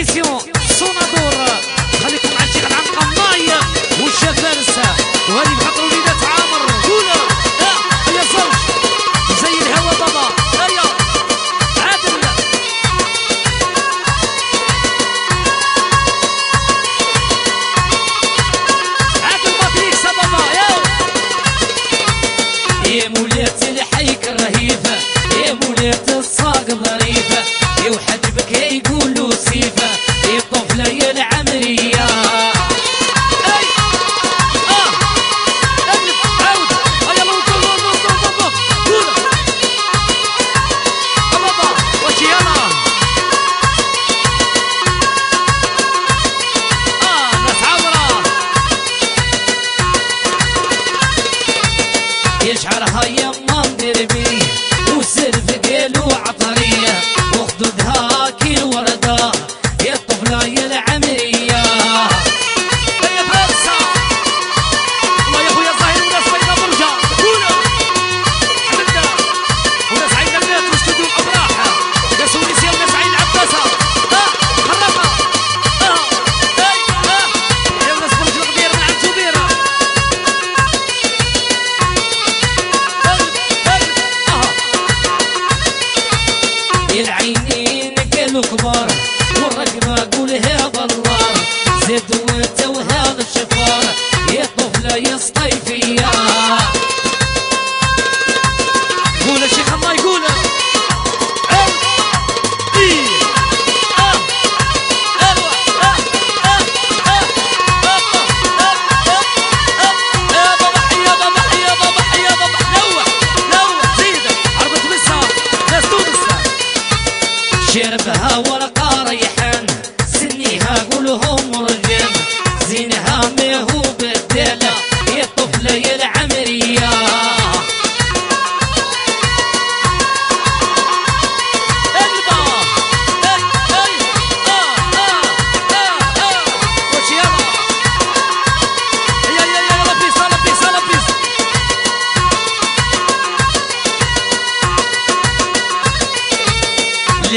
Criciúma, Sonador. دويته وهذا الشفار يطوف لا يسطي فيا. قول الشيخ الله يقوله Shit about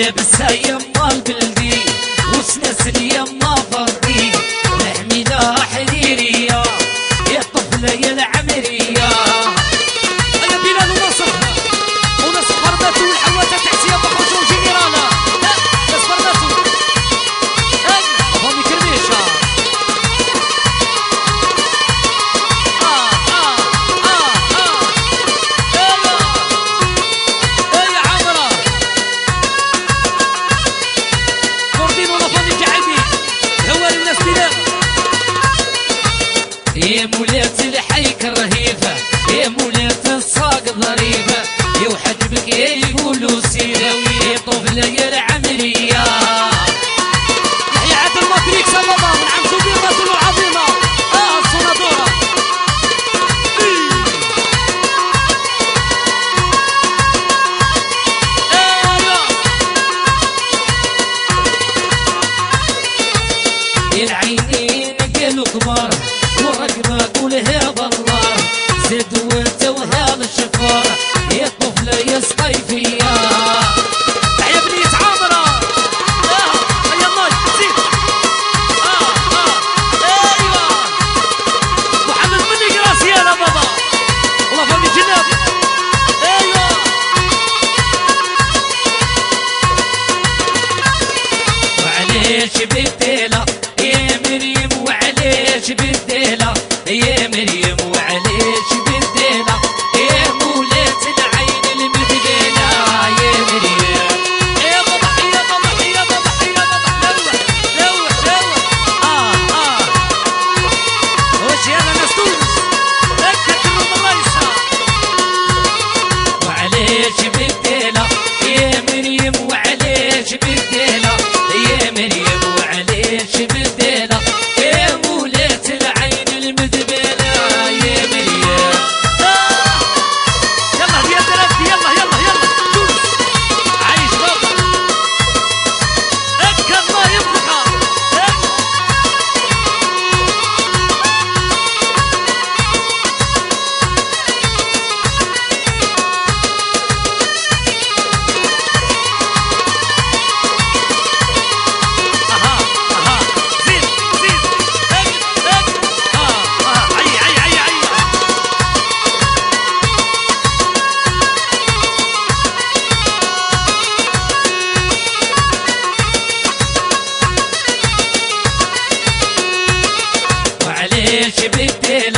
لبسها يما البلدي وسنسل يما فردي Kumara gente me. شبيبتي